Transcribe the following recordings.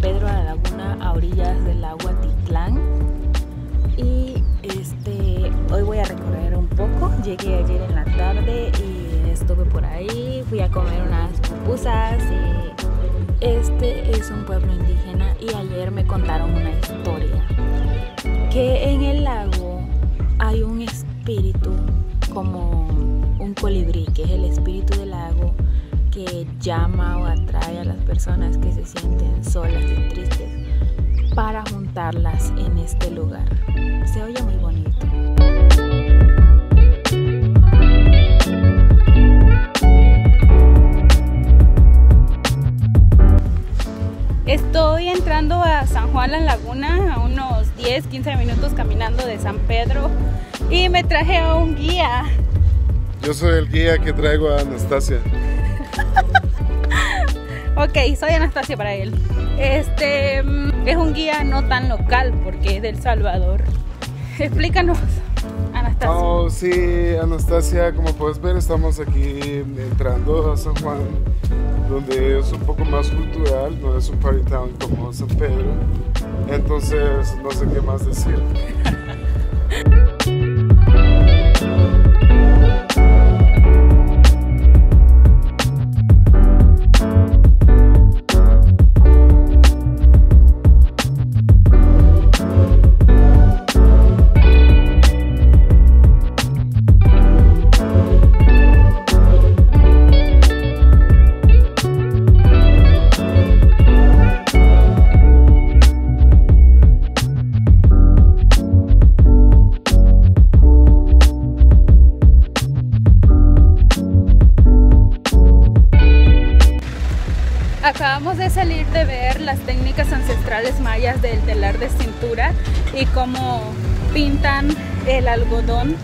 Pedro a la laguna a orillas del lago Atitlán. Y este, hoy voy a recorrer un poco. Llegué ayer en la tarde y estuve por ahí. Fui a comer unas pupusas. Este es un pueblo indígena y ayer me contaron una historia. Que en el lago hay un espíritu como un colibrí, que es el espíritu del lago que llama o atrae a las personas que se sienten solas y tristes para juntarlas en este lugar. Se oye muy bonito. Estoy entrando a San Juan La Laguna a unos 10, 15 minutos caminando de San Pedro y me traje a un guía. Yo soy el guía que traigo a Anastasia. Ok, soy Anastasia para él. Este mm, es un guía no tan local porque es del Salvador. Explícanos, Anastasia. Oh, sí, Anastasia, como puedes ver, estamos aquí entrando a San Juan, donde es un poco más cultural, no es un party town como San Pedro. Entonces, no sé qué más decir. Acabamos de salir de ver las técnicas ancestrales mayas del telar de cintura y cómo pintan el algodón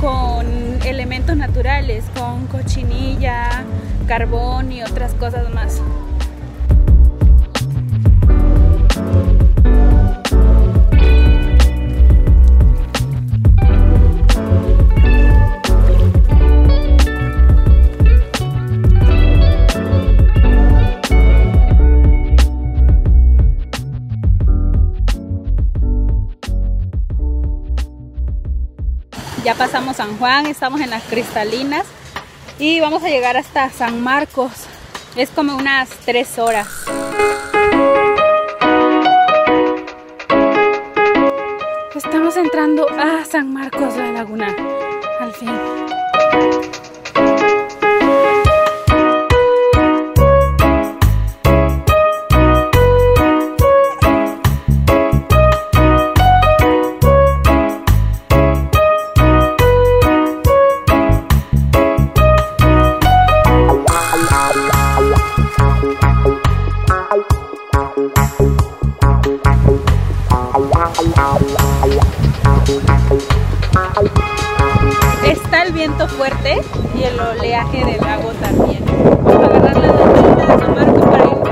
con elementos naturales, con cochinilla, carbón y otras cosas más. Ya pasamos San Juan, estamos en las cristalinas y vamos a llegar hasta San Marcos. Es como unas tres horas. Estamos entrando a San Marcos, la laguna, al fin. Está el viento fuerte y el oleaje del lago también. Vamos a agarrar la lanchita San Marcos para ir